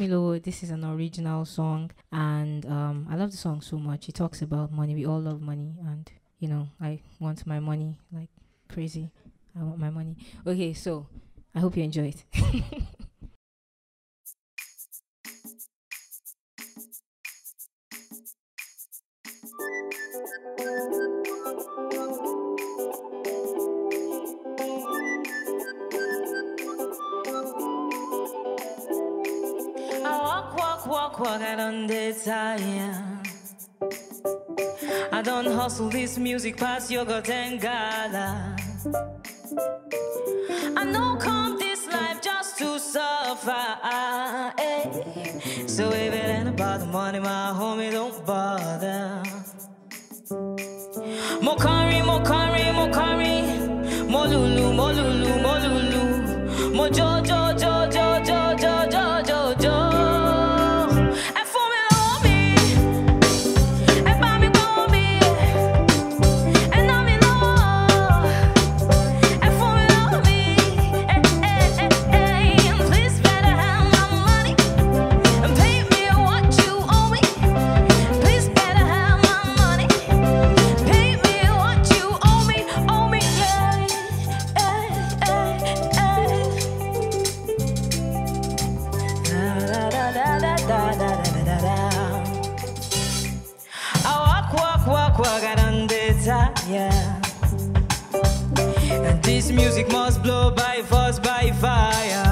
this is an original song, and um, I love the song so much. It talks about money. We all love money, and you know, I want my money like crazy. I want my money. Okay, so I hope you enjoy it. walk, walk, walk out on the time. I don't hustle this music past yogurt and gala. I know come this life just to eh. So if it ain't about the money, my homie, don't bother. More curry, more curry, more curry. More lulu, more tire. And this music must blow by force, by fire.